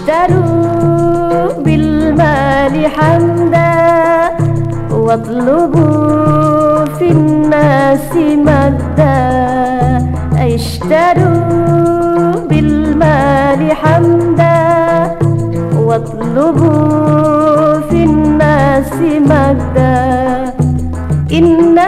اشتروا بالمال حمدا واطلبوا في الناس مدا أشتروا بالمال حمدا واطلبوا في الناس مدا إن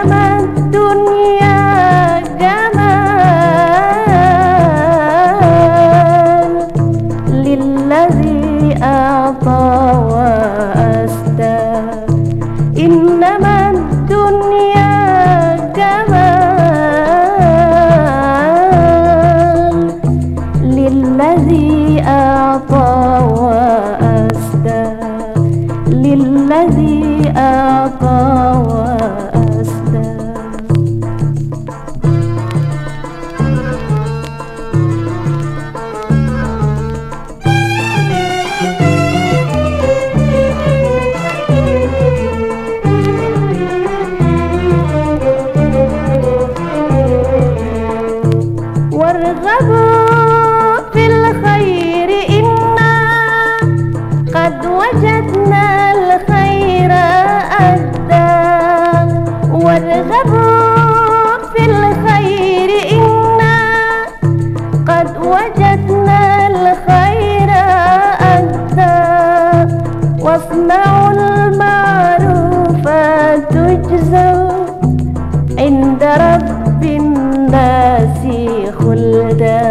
الذي أعطى المعروفة تجزى عند رب الناس خلدا.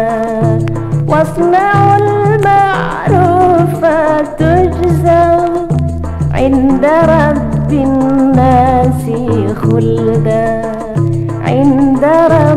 واصنع المعروف تجزى عند رب الناس خلدا. عند رب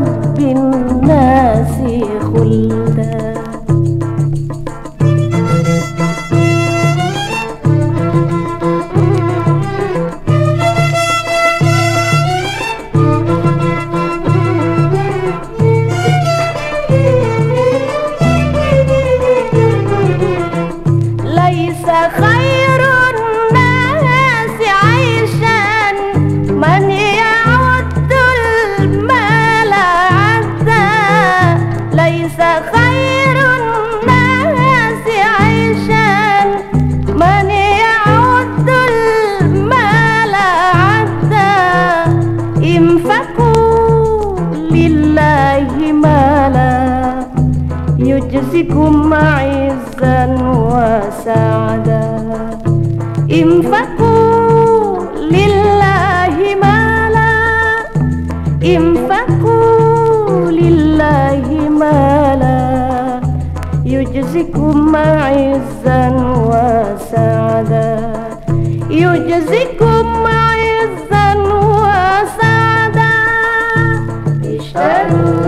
Thank you.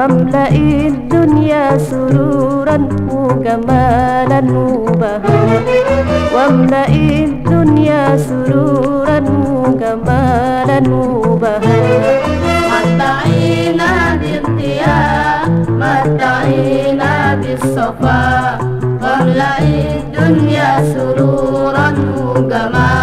واملئ الدنيا سرورا وجمالا وبهاء واملئ الدنيا سرورا وجمالا وبهاء متعينا بالضياء متعينا بالصفاء. واملأ الدنيا سرورا وجمالا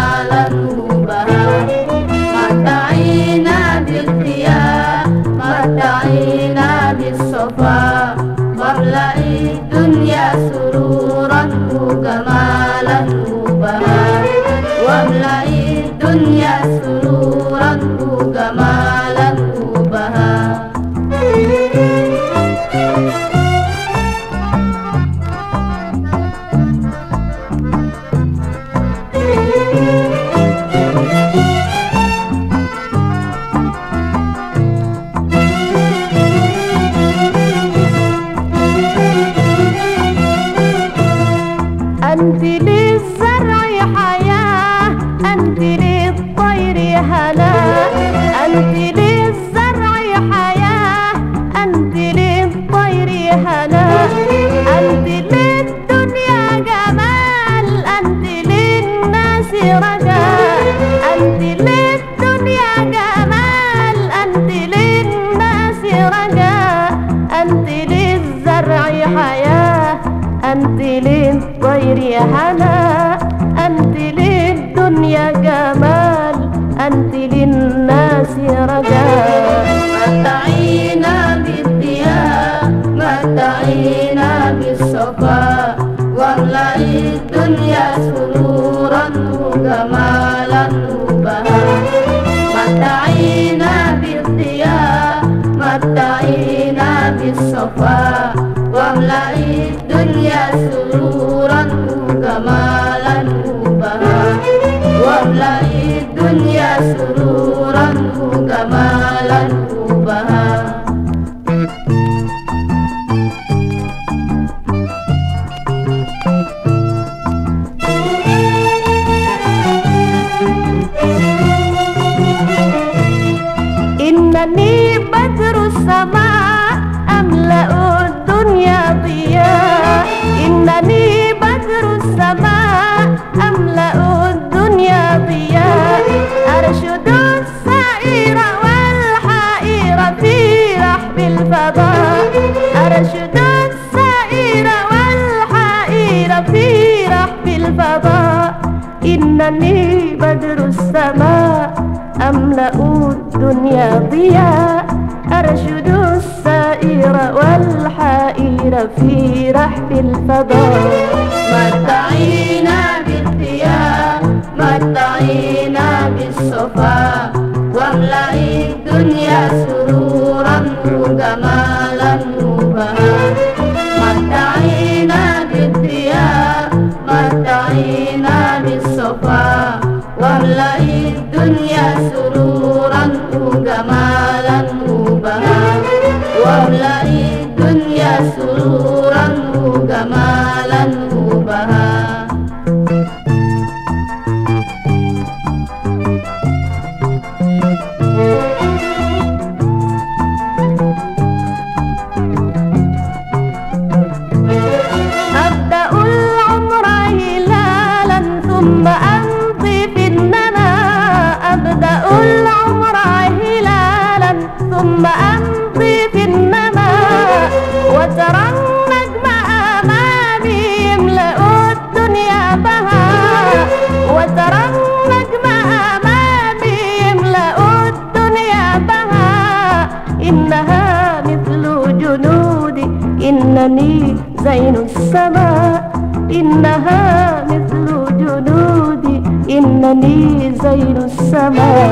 للزرع حياة. أنت للطير هنا. أنت للدنيا جمال. أنت للناس رجاء واملأ الدنيا سرورا وجمالا وبهاء إنني إنني بدر السماء أملأ الدنيا ضياء؟ أرشد السائر والحائر في رحب الفضاء. متعينا بالضياء متعينا بالصفاء. واملأ الدنيا سرورا أبدأ العمر هلالا ثم أمضي في النما. وترى النجم أمامي يملأ الدنيا بهاء وترى النجم أمامي يملأ الدنيا بهاء إنها مثل جنودي إنني زين السماء إنها مثل جنودي. إنني زين السماء.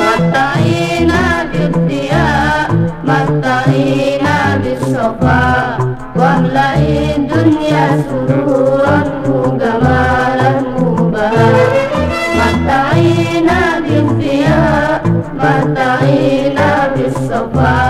متعينا بالضياء متعينا بالصفاء واملأ الدنيا سرورا وجمالا وبهاء متعينا بالضياء متعينا بالصفاء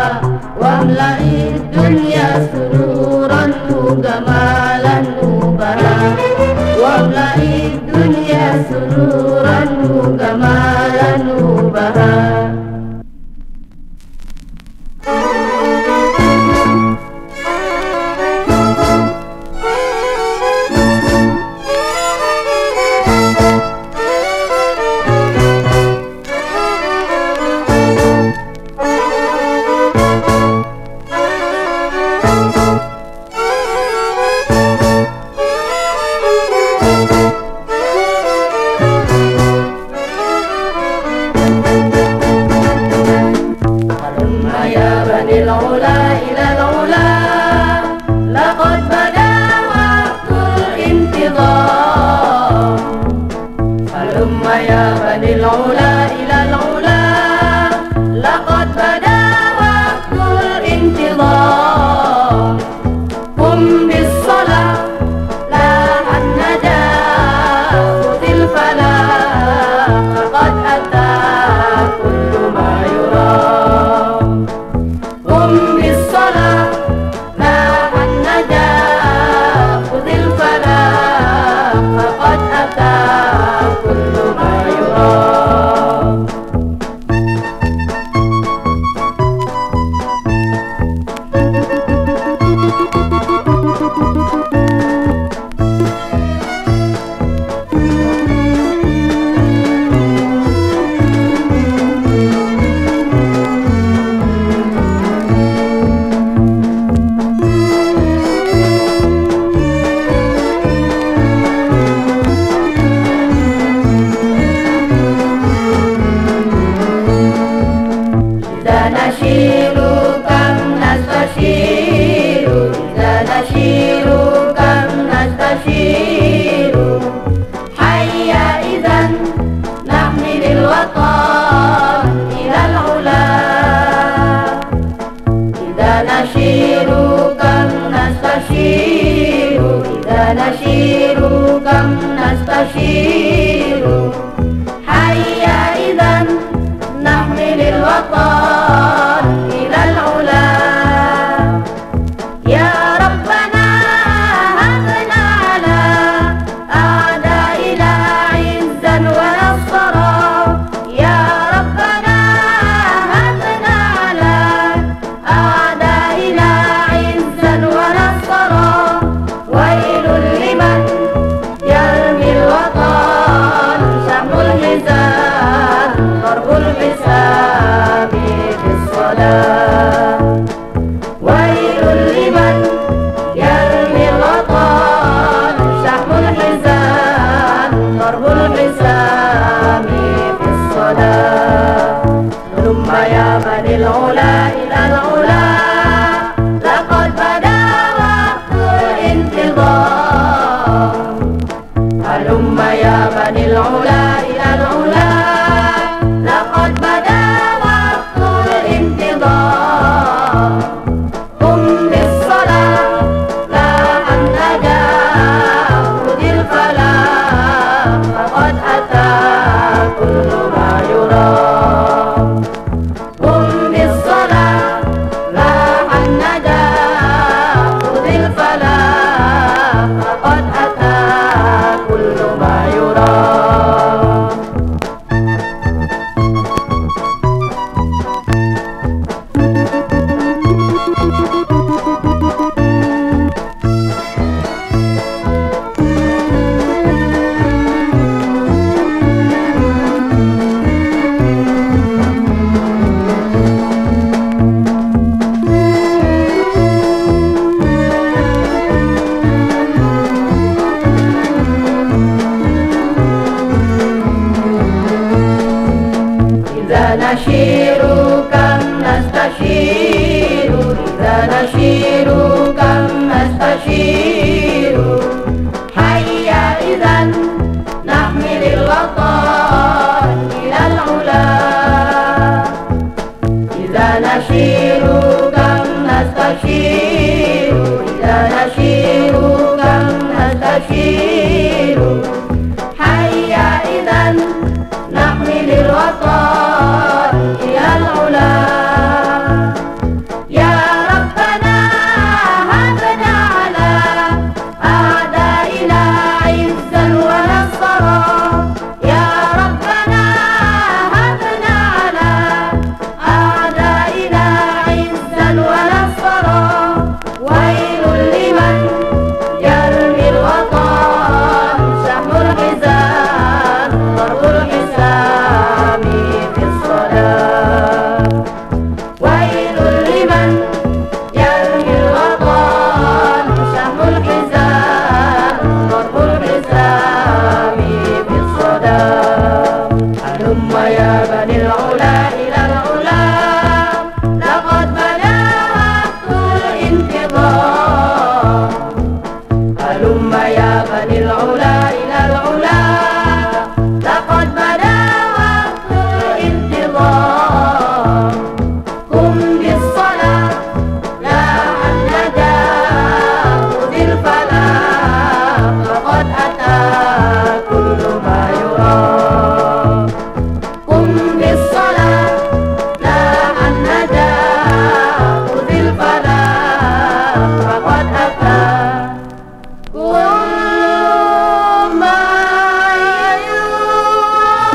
you.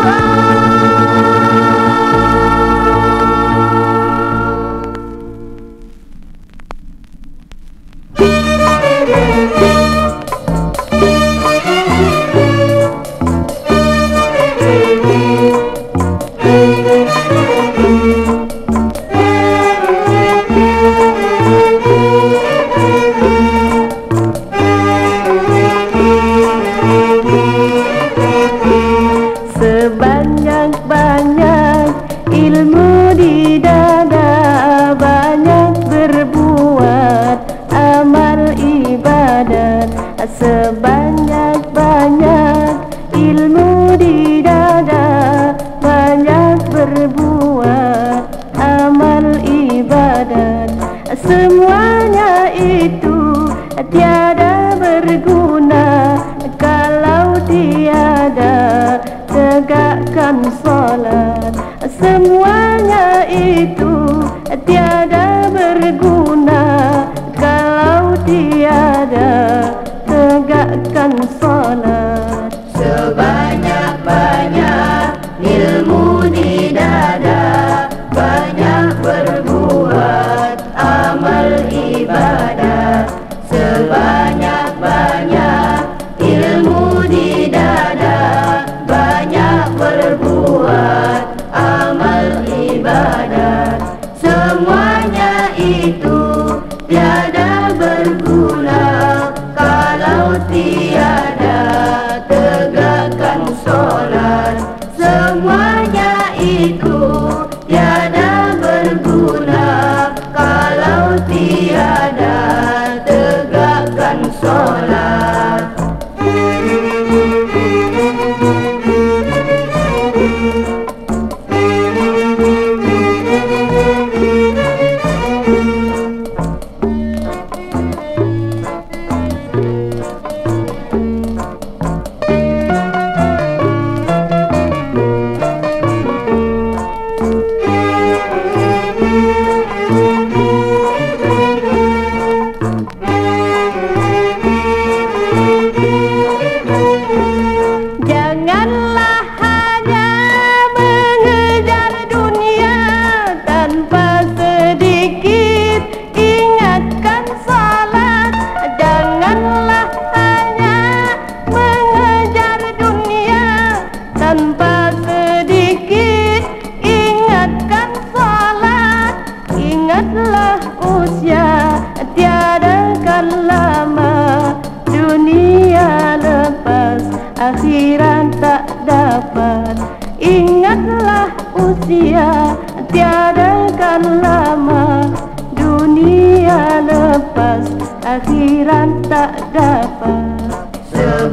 love.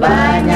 banyak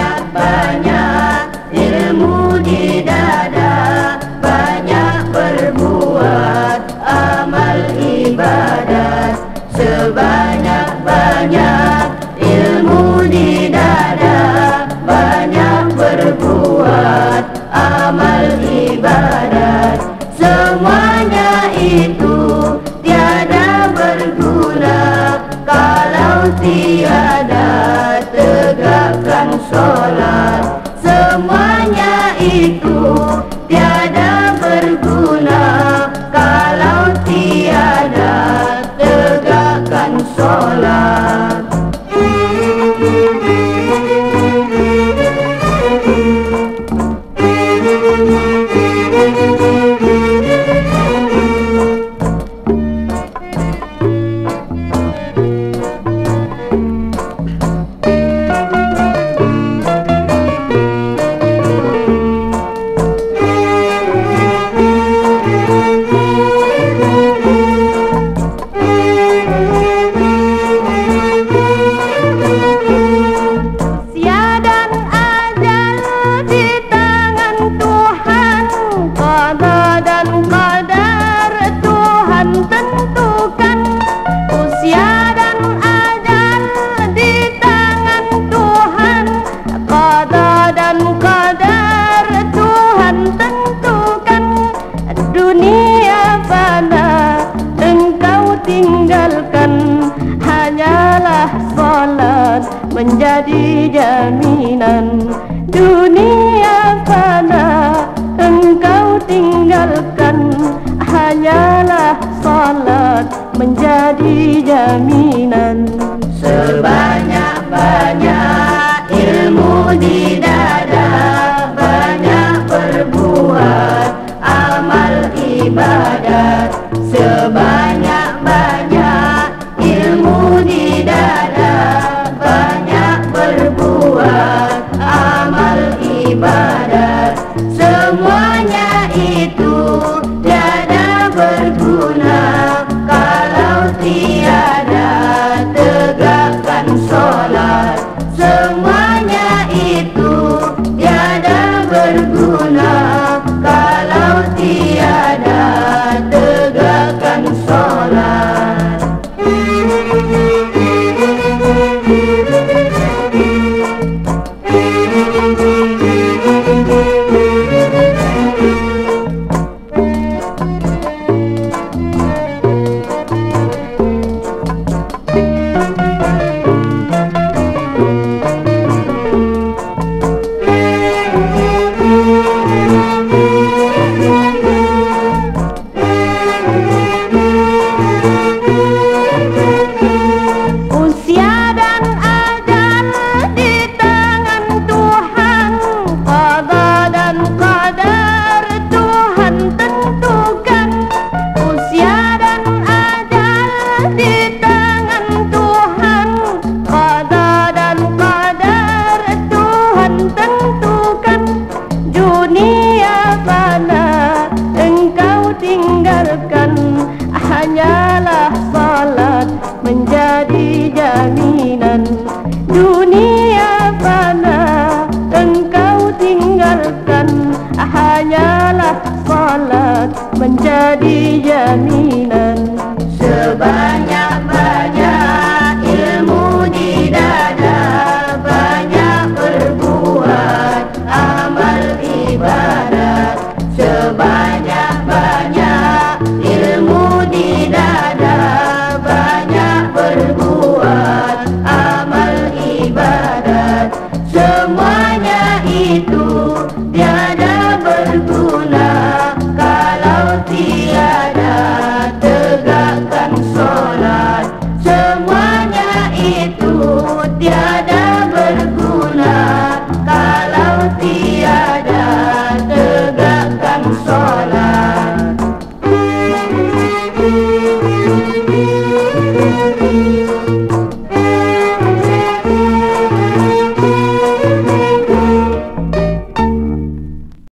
dunia fana engkau tinggalkan hanyalah salat menjadi jaminan. Dunia fana engkau tinggalkan hanyalah salat menjadi jaminan. Sebanyak-banyak ilmu di